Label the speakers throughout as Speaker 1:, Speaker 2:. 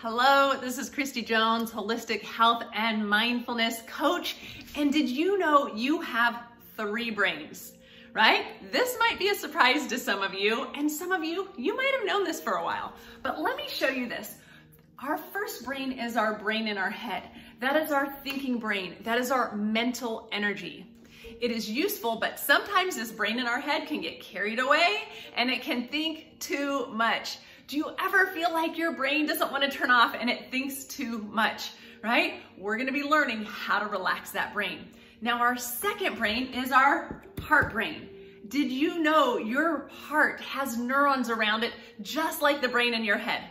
Speaker 1: Hello, this is Christy Jones, holistic health and mindfulness coach. And did you know you have three brains, right? This might be a surprise to some of you, and some of you, you might have known this for a while. But let me show you this. Our first brain is our brain in our head. That is our thinking brain. That is our mental energy. It is useful, but sometimes this brain in our head can get carried away and it can think too much. Do you ever feel like your brain doesn't want to turn off and it thinks too much, right? We're going to be learning how to relax that brain. Now, our second brain is our heart brain. Did you know your heart has neurons around it just like the brain in your head?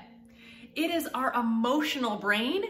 Speaker 1: It is our emotional brain.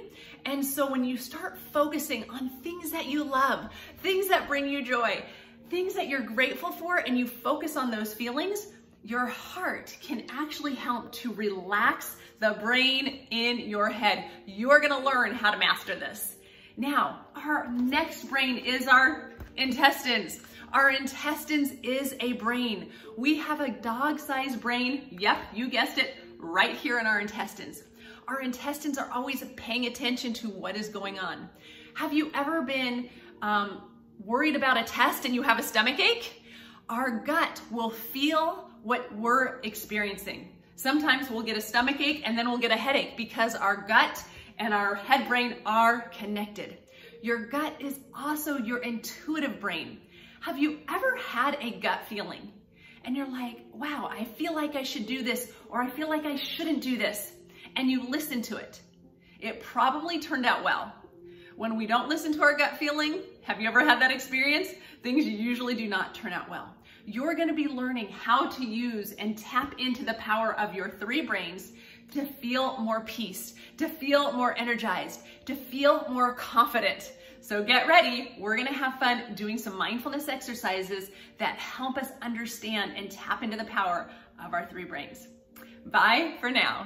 Speaker 1: And so when you start focusing on things that you love, things that bring you joy, things that you're grateful for, and you focus on those feelings, your heart can actually help to relax the brain in your head. You're gonna learn how to master this. Now, our next brain is our intestines. Our intestines is a brain. We have a dog-sized brain, yep, you guessed it, right here in our intestines. Our intestines are always paying attention to what is going on. Have you ever been um, worried about a test and you have a stomach ache? Our gut will feel what we're experiencing. Sometimes we'll get a stomach ache and then we'll get a headache because our gut and our head brain are connected. Your gut is also your intuitive brain. Have you ever had a gut feeling and you're like, wow, I feel like I should do this or I feel like I shouldn't do this and you listen to it? It probably turned out well. When we don't listen to our gut feeling, have you ever had that experience? Things usually do not turn out well you're gonna be learning how to use and tap into the power of your three brains to feel more peace, to feel more energized, to feel more confident. So get ready. We're going to have fun doing some mindfulness exercises that help us understand and tap into the power of our three brains. Bye for now.